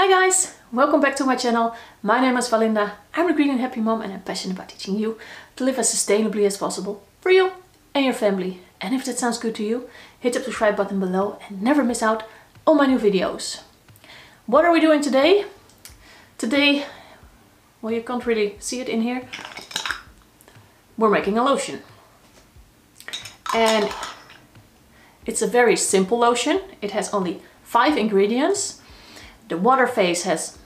Hi guys, welcome back to my channel. My name is Valinda. I'm a green and happy mom and I'm passionate about teaching you to live as sustainably as possible for you and your family. And if that sounds good to you, hit the subscribe button below and never miss out on my new videos. What are we doing today? Today, well you can't really see it in here, we're making a lotion. And it's a very simple lotion. It has only five ingredients. The water phase has,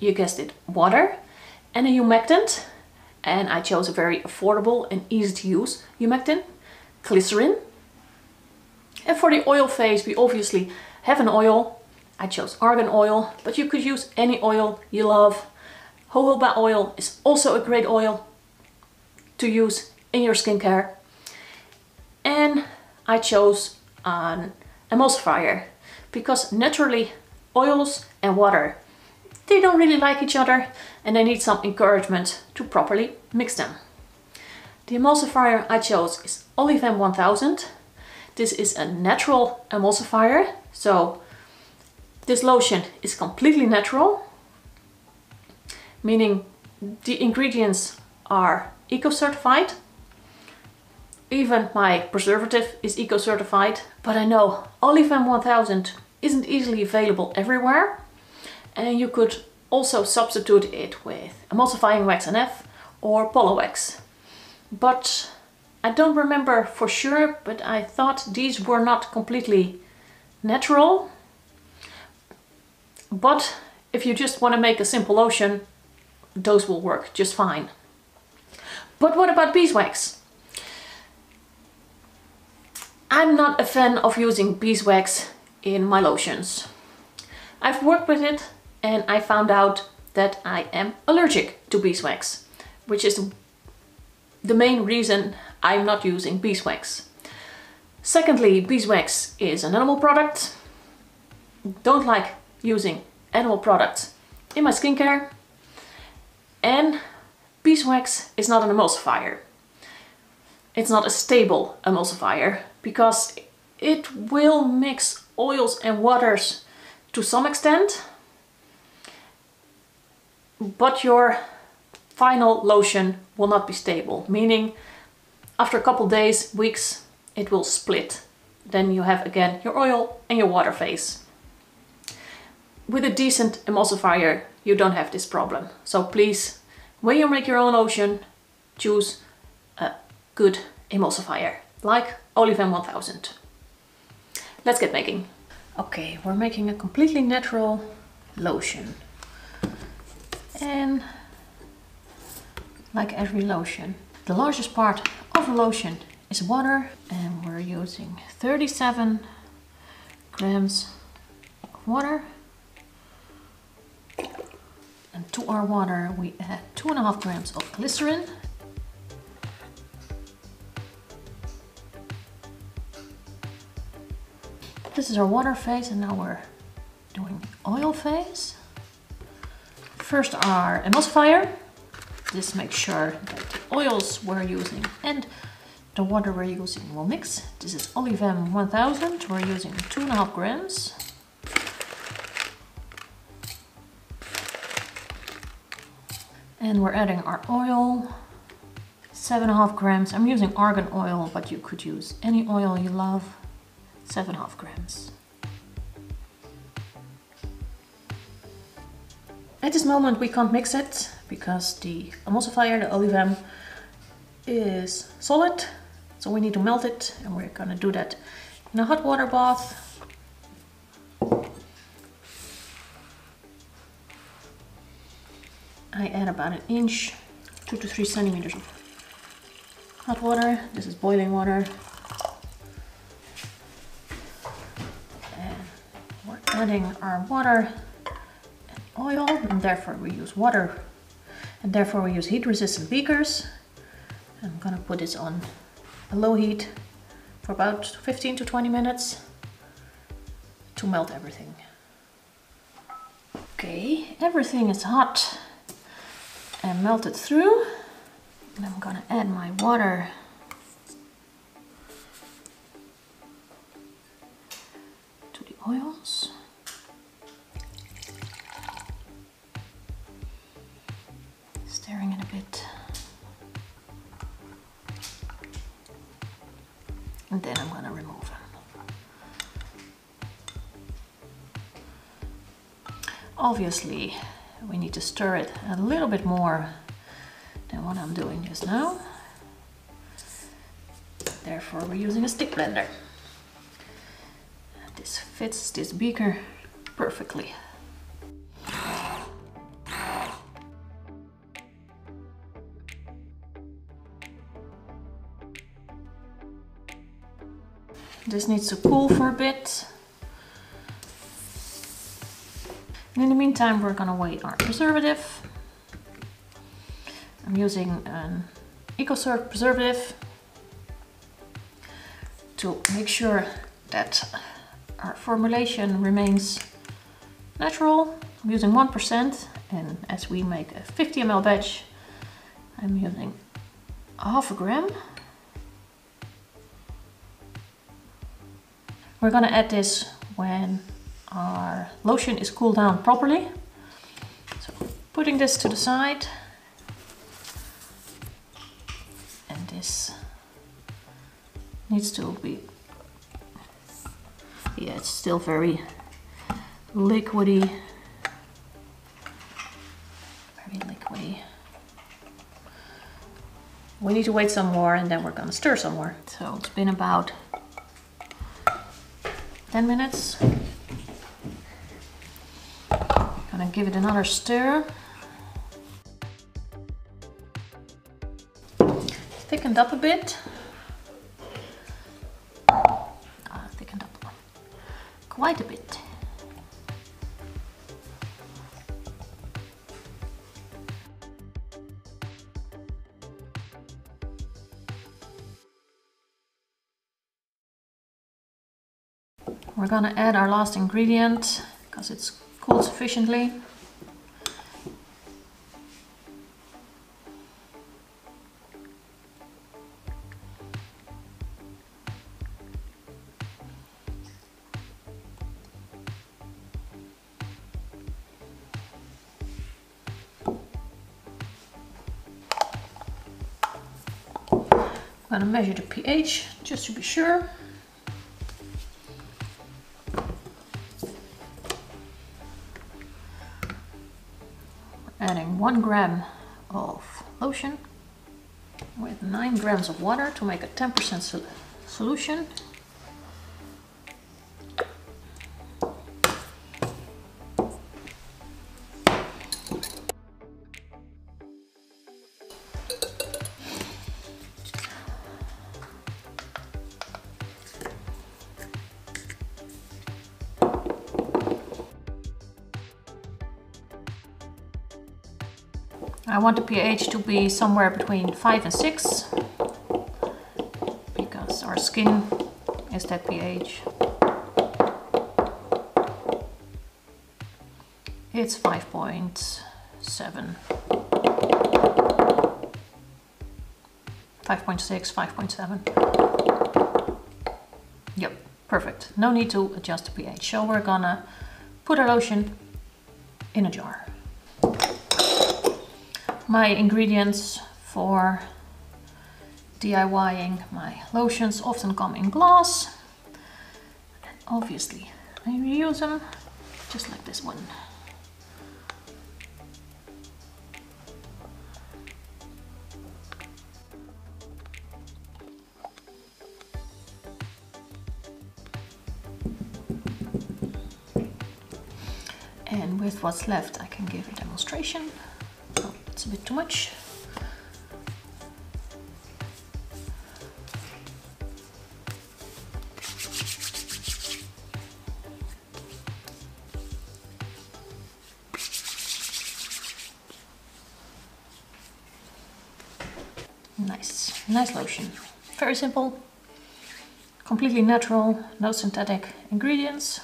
you guessed it, water and a humectant. And I chose a very affordable and easy to use humectant, glycerin. And for the oil phase, we obviously have an oil. I chose argan oil, but you could use any oil you love. Jojoba oil is also a great oil to use in your skincare. And I chose an emulsifier because naturally oils and water they don't really like each other and they need some encouragement to properly mix them. The emulsifier I chose is Olivem 1000. This is a natural emulsifier, so this lotion is completely natural, meaning the ingredients are eco-certified. Even my preservative is eco-certified, but I know Olivem 1000 isn't easily available everywhere and you could also substitute it with emulsifying wax NF or Polawax. But I don't remember for sure, but I thought these were not completely natural. But if you just want to make a simple lotion, those will work just fine. But what about beeswax? I'm not a fan of using beeswax in my lotions. I've worked with it and I found out that I am allergic to beeswax, which is the main reason I'm not using beeswax. Secondly, beeswax is an animal product. Don't like using animal products in my skincare. And beeswax is not an emulsifier. It's not a stable emulsifier because it will mix oils and waters to some extent, but your final lotion will not be stable, meaning after a couple days, weeks, it will split. Then you have again your oil and your water phase. With a decent emulsifier, you don't have this problem. So please, when you make your own lotion, choose a good emulsifier, like Olivem 1000. Let's get making. Okay, we're making a completely natural lotion. And like every lotion, the largest part of a lotion is water and we're using 37 grams of water. And to our water we add two and a half grams of glycerin This is our water phase and now we're doing oil phase. First our emulsifier. This makes sure that the oils we're using and the water we're using will mix. This is Olivem 1000. We're using two and a half grams. And we're adding our oil, seven and a half grams. I'm using argan oil, but you could use any oil you love seven half grams. At this moment we can't mix it because the emulsifier, the Olivem, is solid. So we need to melt it and we're gonna do that in a hot water bath. I add about an inch, two to three centimeters of hot water. This is boiling water. Adding our water and oil and therefore we use water and therefore we use heat resistant beakers. I'm gonna put this on a low heat for about 15 to 20 minutes to melt everything. Okay, everything is hot and melted through. And I'm gonna add my water And then I'm gonna remove them. Obviously, we need to stir it a little bit more than what I'm doing just now. Therefore, we're using a stick blender. This fits this beaker perfectly. This needs to cool for a bit. And in the meantime, we're gonna wait our preservative. I'm using an EcoCert preservative to make sure that our formulation remains natural. I'm using 1% and as we make a 50 ml batch, I'm using half a gram. We're gonna add this when our lotion is cooled down properly. So putting this to the side. And this needs to be, yeah, it's still very liquidy. Very liquidy. We need to wait some more and then we're gonna stir some more. So it's been about 10 minutes. Gonna give it another stir. Thickened up a bit. Ah, thickened up quite a bit. We're gonna add our last ingredient because it's cooled sufficiently. I'm gonna measure the pH just to be sure. One gram of lotion with nine grams of water to make a 10% sol solution. I want the pH to be somewhere between 5 and 6 because our skin is that pH. It's 5.7. 5.6, 5.7. Yep, perfect. No need to adjust the pH. So we're gonna put our lotion in a jar. My ingredients for DIYing my lotions often come in glass. And obviously I reuse them just like this one. And with what's left I can give a demonstration a bit too much. Nice, nice lotion. Very simple, completely natural, no synthetic ingredients.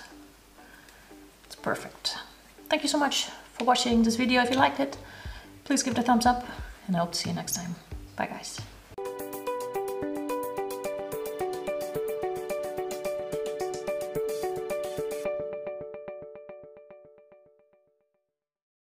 It's perfect. Thank you so much for watching this video if you liked it. Please give it a thumbs up and I hope to see you next time. Bye guys.